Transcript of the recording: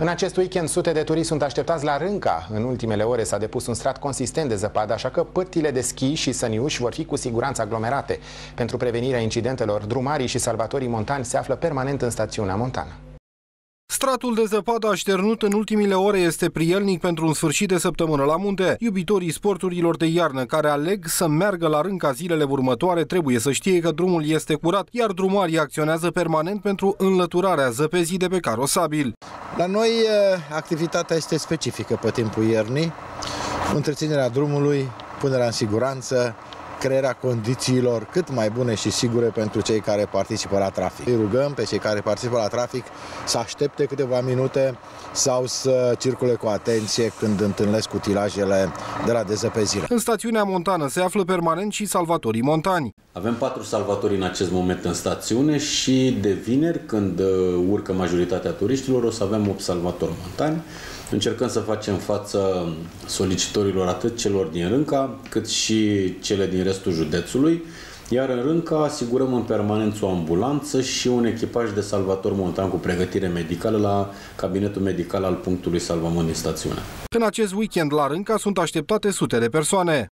În acest weekend, sute de turiști sunt așteptați la Rânca. În ultimele ore s-a depus un strat consistent de zăpadă, așa că pârtile de schi și săniuși vor fi cu siguranță aglomerate. Pentru prevenirea incidentelor, drumarii și salvatorii montani se află permanent în stațiunea montană. Stratul de zăpadă așternut în ultimile ore este prielnic pentru un sfârșit de săptămână la munte. Iubitorii sporturilor de iarnă care aleg să meargă la rânca zilele următoare trebuie să știe că drumul este curat, iar drumarii acționează permanent pentru înlăturarea zăpezii de pe carosabil. La noi eh, activitatea este specifică pe timpul iernii, întreținerea drumului, punerea în siguranță, crearea condițiilor cât mai bune și sigure pentru cei care participă la trafic. Îi rugăm pe cei care participă la trafic să aștepte câteva minute sau să circule cu atenție când întâlnesc utilajele de la dezăpezire. În stațiunea montană se află permanent și salvatorii montani. Avem patru salvatori în acest moment în stațiune și de vineri, când uh, urcă majoritatea turiștilor, o să avem 8 salvatori montani. Încercăm să facem față solicitorilor atât celor din Rânca, cât și cele din restul județului. Iar în Rânca asigurăm în permanență o ambulanță și un echipaj de salvator montan cu pregătire medicală la cabinetul medical al punctului salvamont din stațiune. În acest weekend la Rânca sunt așteptate sute de persoane.